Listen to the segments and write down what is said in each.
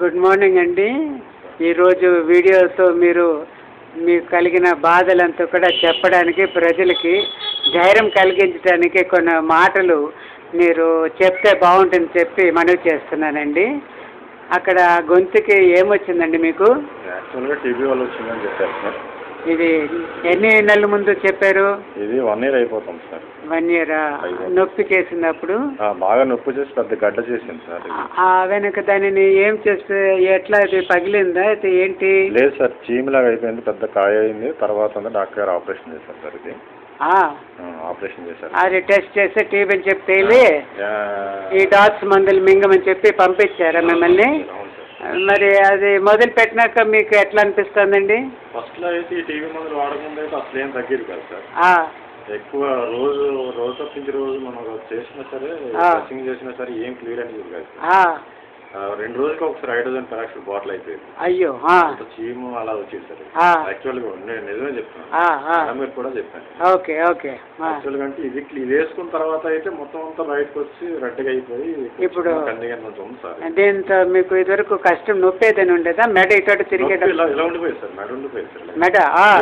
Good morning అండి. ఈరోజు వీడియోతో మీరు మీకు కలిగిన బాధలంతా కూడా చెప్పడానికి ప్రజలకి ధైర్యం కలిగించడానికి కొన్ని మాటలు మీరు చెప్తే బాగుంటుంది చెప్పి మనవి చేస్తున్నానండి. అక్కడ గొంతుకి ఏమొచ్చిందండి మీకు? యాక్చువల్గా టీవీ వాళ్ళు వచ్చిందని చెప్పారు సార్. ఇది ఎన్ని నెలల ముందు చెప్పారు? ఇది వన్ ఇయర్ అయిపోతుంది సార్. వన్ ఇయర్ నొప్పి చేసినప్పుడు ఆ, బాగా నొప్పి చేసి పెద్ద గడ్డ చేసింది సార్ వెనక దానిని ఏం చేస్తే ఎట్లా అది పగిలిందా? అయితే ఏంటి? లేదు సార్ చీమిలాగా అయిపోయింది పెద్ద కాయ అయింది. తర్వాత డాక్టర్ గారు ఆపరేషన్ చేశారు సార్ ఇది. ఆపరేషన్ చేశారు. అది టెస్ట్ చేస్తే టీబీ అని చెప్పి. ఈ డాట్స్ మందులు మింగమని చెప్పి పంపించారా మిమ్మల్ని? మరి అది మొదలు పెట్టినాక మీకు ఎట్లా అనిపిస్తుందండి? ఫస్ట్లో అయితే ఈ టీవీ మందులు వాడకుండా అయితే అసలు ఏం తగ్గేది కాదు సార్. ఎక్కువ రోజు రోజు తప్పించి రోజు మనం చేసినా సరే. డ్రెస్సింగ్ చేసినా సరే ఏం క్లియర్ అనేది కాదు రెండు రోజులకి ఒకసారి హైడ్రోజన్ పెరాక్సైడ్ బాటిల్ అయిపోయింది. అయ్యో చీము అలా వచ్చేసారు. ఆ. యాక్చువల్గా నేను నిజమే చెప్తాను మీరు కూడా చెప్పాను. Okay okay. ఆ, యాక్చువల్గా అంటే ఇది ఇది వేసుకున్న తర్వాత అయితే మొత్తం అంతా బయటకు వచ్చి రెడ్గా అయిపోయి ఇప్పుడు- దీంతో మీకు ఇదివరకు కష్టం నొప్పి ఏదైనా ఉండేదా? మెడ ఇటు తిరిగేటప్పుడు? ఇలా ఉండిపోయింది సార్. మెడ ఉండిపోయింది సార్. మెడ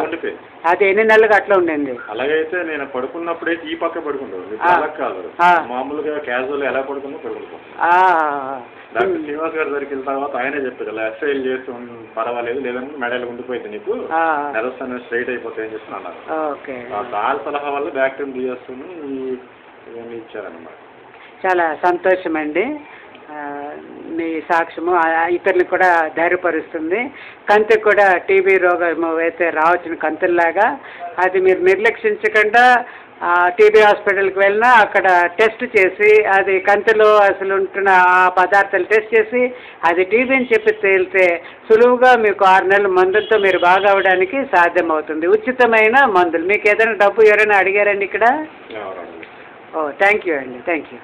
ఉండిపోయింది. అది ఎన్ని నెలలుగా అట్లా ఉండింది? అలాగైతే నేను పడుకున్నప్పుడైతే ఈ పక్క పడుకుంటాను. అలా కాదు. మామూలుగా క్యాజువల్ ఎలా పడుకున్నా పడుకుంటాం ఆ, డాక్టర్ శ్రీనివాస్ గారి దగ్గరికి వెళ్ళిన తర్వాత ఆయనే చెప్పారు ఇలా చేస్తూ ఉం- పర్వాలేదు లేదంటే మెడలు ఉండిపోయింది నీకు. ఆ, నెలస్ అనేది స్ట్రైట్ అయిపోతాయని చెప్పి అన్నారు. ఓకే. ఆ దాని సలహా వల్ల బ్యాక్టీరియం తీసేస్తుని ఇవన్నీ ఇచ్చారనమాట చాలా సంతోషం అండి సాక్ష్యము ఇతరులకు కూడా ధైర్యపరుస్తుంది. కంతి కూడా టీబీ రోగం అయితే రావచ్చిన కంతుల్లాగా. అది మీరు నిర్లక్షించకుండా టీబీ హాస్పిటల్కి వెళ్ళినా అక్కడ టెస్ట్ చేసి అది కంతిలో అసలు ఉంటున్న ఆ పదార్థాలు టెస్ట్ చేసి అది టీబీ అని చెప్పి తేలితే సులువుగా మీకు ఆరు నెలల మందులతో మీరు బాగా అవడానికి సాధ్యమవుతుంది. ఉచితమైన మందులు. మీకు ఏదైనా డబ్బు ఎవరైనా అడిగారండి ఇక్కడ? ఓ థ్యాంక్ యూ అండి. Thank you